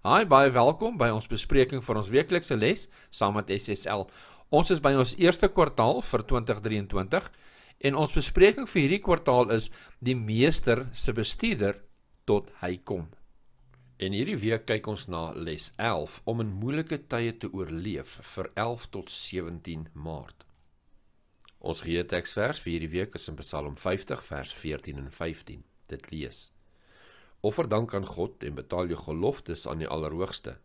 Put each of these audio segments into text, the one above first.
Hi, baie welkom by ons bespreking vir ons weeklikse les saam met SSL. Ons is by ons eerste kwartaal vir 2023 en ons bespreking vir hierdie kwartaal is die meester se bestuurder tot hy kom. En hierdie week kyk ons na les 11 om in moeilike tye te oorleef vir 11 tot 17 Maart. Ons geheteksvers vir hierdie week is in Psalm 50 vers 14 en 15. Dit lees: Offer dank aan God en betaal jou geloftes aan die Allerhoogste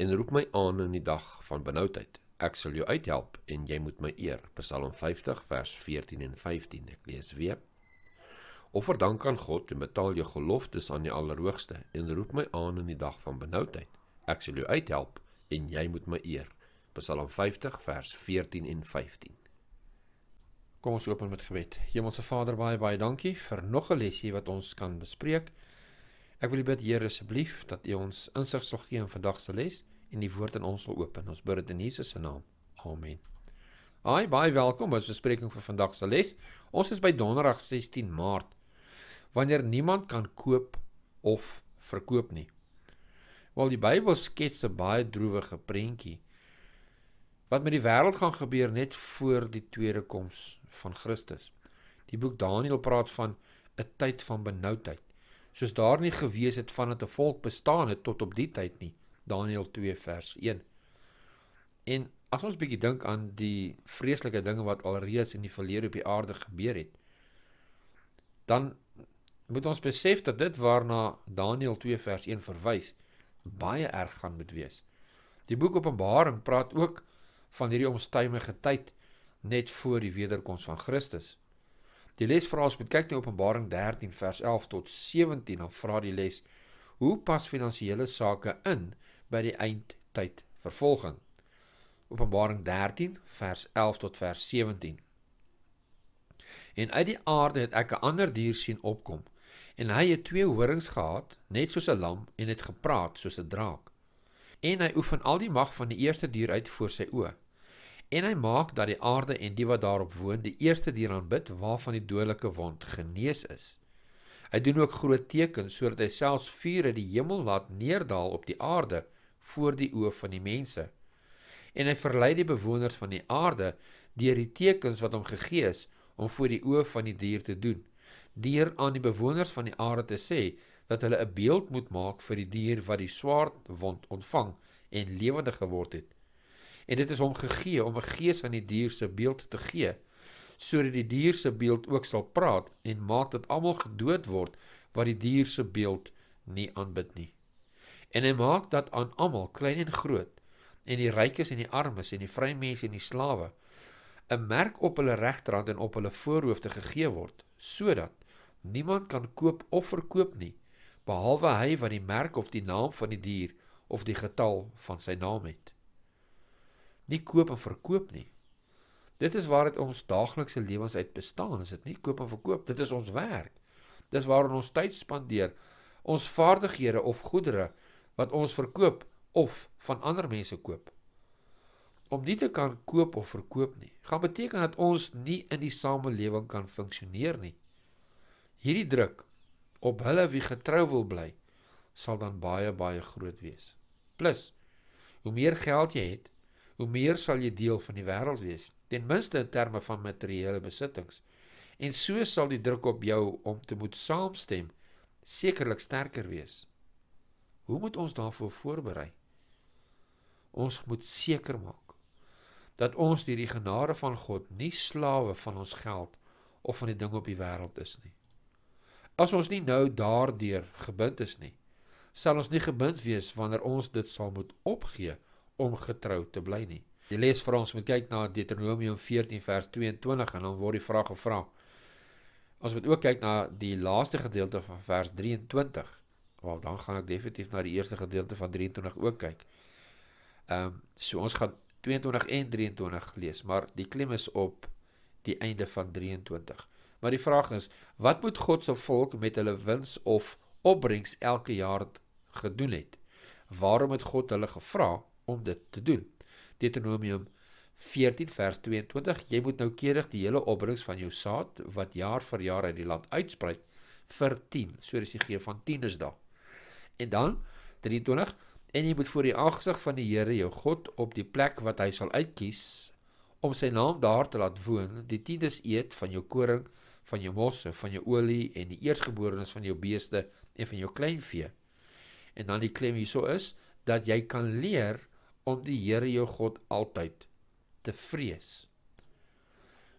en roep my aan in die dag van benoudheid. Ek sal jou uithelp en jy moet my eer. Psalm 50 vers 14 en 15. Ek lees weer. Offer dank aan God en betaal jou geloftes aan die Allerhoogste en roep my aan in die dag van benoudheid. Ek sal jou uithelp en jy moet my eer. Psalm 50 vers 14 en 15. Kom ons open met gebed. Hemelse Vader, baie baie dankie vir nog 'n lesie wat ons kan bespreek. Ek wil bid Here asseblief dat U ons insig sal gee in vandag se les en die woord in ons sal open. Ons bid dit in Jesus se naam. Amen. Haai, baie welkom by ons bespreking vir vandag se les. Ons is by Donderdag 16 Maart. Wanneer niemand kan koop of verkoop nie. Wel die Bybel skets 'n baie droewige prentjie wat met die wêreld gaan gebeur net voor die tweede koms van Christus. Die boek Daniël praat van 'n tyd van benoudheid soos daar nie gewees het vandat 'n volk bestaan het tot op die tyd nie. Daniël 2 vers 1. En as ons bietjie dink aan die vreeslike dinge wat alreeds in die verlede op die aarde gebeur het, dan moet ons besef dat dit waarna Daniël 2 vers 1 verwys baie erg gaan moet wees. Die boek Openbaring praat ook van hierdie omstuimige tyd net voor die wederkoms van Christus. Die les vra ons moet kyk na Openbaring 13 vers 11 tot 17 dan vra die les hoe pas finansiële sake in by die eindtyd vervolging. Openbaring 13 vers 11 tot vers 17. En uit die aarde het ek 'n ander dier sien opkom en hy het twee horings gehad net soos 'n lam en het gepraat soos 'n draak. En hy oefen al die mag van die eerste dier uit voor sy oë en hy maak dat die aarde en die wat daarop woon die eerste dier aanbid waarvan die dodelike wond genees is. Hy doen ook groot tekens sodat hy selfs vuur uit die hemel laat neerdal op die aarde voor die oë van die mense. En hy verlei die bewoners van die aarde deur die tekens wat hom gegee is om voor die oë van die dier te doen. Deur aan die bewoners van die aarde te sê dat hulle 'n beeld moet maak vir die dier wat die swaard wond ontvang en lewendig geword het en dit is hom gegee om 'n gees aan die dier se beeld te gee sodat die dier se beeld ook sal praat en maak dat almal gedood word wat die dier se beeld nie aanbid nie. En hy maak dat aan almal klein en groot en die rykes en die armes en die vrye mense en die slawe 'n merk op hulle regterhand en op hulle voorhoofde gegee word sodat niemand kan koop of verkoop nie behalwe hy wat die merk of die naam van die dier of die getal van sy naam het nie koop en verkoop nie. Dit is waar dit ons daaglikse lewens uit bestaan, is dit nie koop en verkoop, dit is ons werk. Dis waarin ons tyd spandeer, ons vaardighede of goedere wat ons verkoop of van ander mense koop. Om nie te kan koop of verkoop nie, gaan beteken dat ons nie in die samelewing kan funksioneer nie. Hierdie druk op hulle wie getrou wil bly, sal dan baie baie groot wees. Plus, hoe meer geld jy het, hoe meer sal jy deel van die wêreld wees, ten minste in terme van materiële besittings. En so sal die druk op jou om te moet saamstem sekerlik sterker wees. Hoe moet ons daarvoor voorberei? Ons moet seker maak dat ons deur die genade van God nie slawe van ons geld of van die dinge op die wêreld is nie. As ons nie nou daardeur gebind is nie, sal ons nie gebind wees wanneer ons dit sal moet opgee om getrou te bly nie. Die les vir ons moet kyk na Deuteronomium 14 vers 22 en dan word die vraag gevra. Ons moet ook kyk na die laaste gedeelte van vers 23. Wel dan gaan ek definitief na die eerste gedeelte van 23 ook kyk. Ehm um, so ons gaan 22 en 23 lees, maar die klem is op die einde van 23. Maar die vraag is, wat moet God se volk met hulle wins of opbrengs elke jaar gedoen het? Waarom het God hulle gevra om dit te doen. Deuteronomium 14 vers 22: Jy moet noukeurig die hele opbrengs van jou saad wat jaar vir jaar uit die land uitsprei vir 10. So dis die gee van 10 is daar. En dan 23: En jy moet voor die aangesig van die Here jou God op die plek wat hy sal uitkies om sy naam daar te laat woon, die tiendes eet van jou koring, van jou mosse, van jou olie en die eersgeborenes van jou beeste en van jou kleinvee. En dan die klem hierso is dat jy kan leer om die Here jou God altyd te vrees.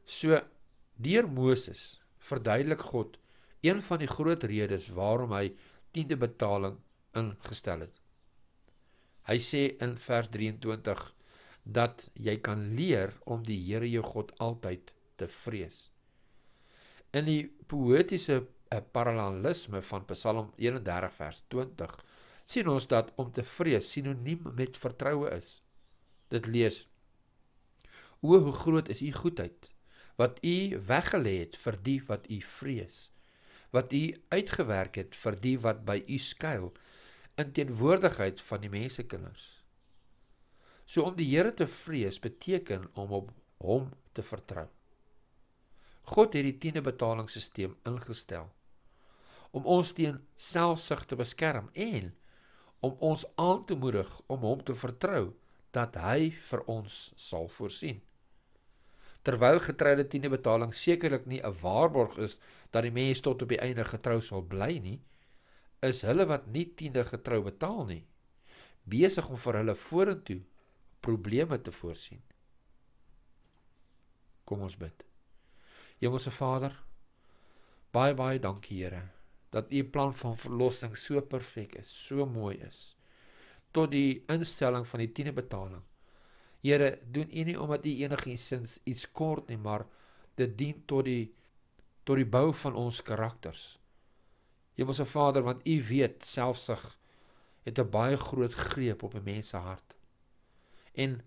So deur Moses verduidelik God een van die groot redes waarom hy tiende betaling ingestel het. Hy sê in vers 23 dat jy kan leer om die Here jou God altyd te vrees. In die poëtiese eh, parallelisme van Psalm 31 vers 20 sien ons dat om te vrees sinoniem met vertroue is. Dit lees: O hoe groot is u goedheid wat u weggelê het vir die wat u vrees wat u uitgewerk het vir die wat by u skuil in teenwoordigheid van die mensekinders. So om die Here te vrees beteken om op hom te vertrou. God het die tiende betalingsstelsel ingestel om ons teen selfsug te beskerm en om ons aan te moedig om hom te vertrou dat hy vir ons sal voorsien. Terwyl getroude tiende betaling sekerlik nie 'n waarborg is dat die mens tot op die einde getrou sal bly nie, is hulle wat nie tiende getrou betaal nie, besig om vir hulle vorentoe probleme te voorsien. Kom ons bid. Hemelse Vader, baie baie dankie Here dat u plan van verlossing so perfek is, so mooi is tot die instelling van die tiende betaling Here, doen U nie omdat U enigiets iets kort nie, maar dit dien tot die tot die bou van ons karakters. Hemelse Vader, want U weet selfsug het 'n baie groot greep op 'n mens se hart. En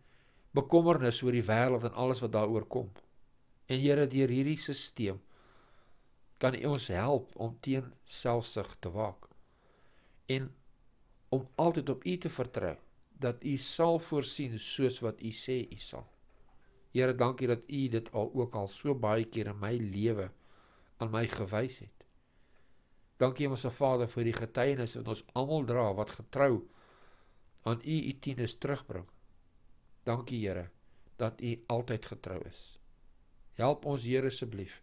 bekommernis oor die wêreld en alles wat daaroor kom. En Here, deur hierdie stelsel kan U ons help om teen selfsug te waak en om altyd op U te vertrou dat u sal voorsien soos wat u sê u sal. Here, dankie dat u dit al ook al so baie keer in my lewe aan my gewys het. Dankie ons Vader vir die getuienis wat ons almal dra wat getrou aan u u tieners terugbring. Dankie Here dat u altyd getrou is. Help ons Here asseblief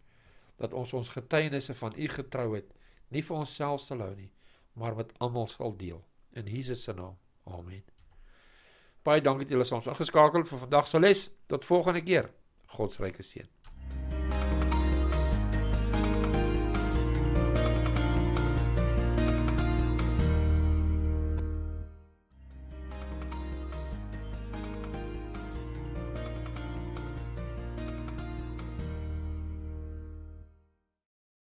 dat ons ons getuienisse van u getrouheid nie vir onsself sal hou nie, maar wat almal sal deel. In Jesus se naam. Amen. Baie dankie dat julle ons ingeskakel vir vandag se les. Tot volgende keer. God se ryke seën.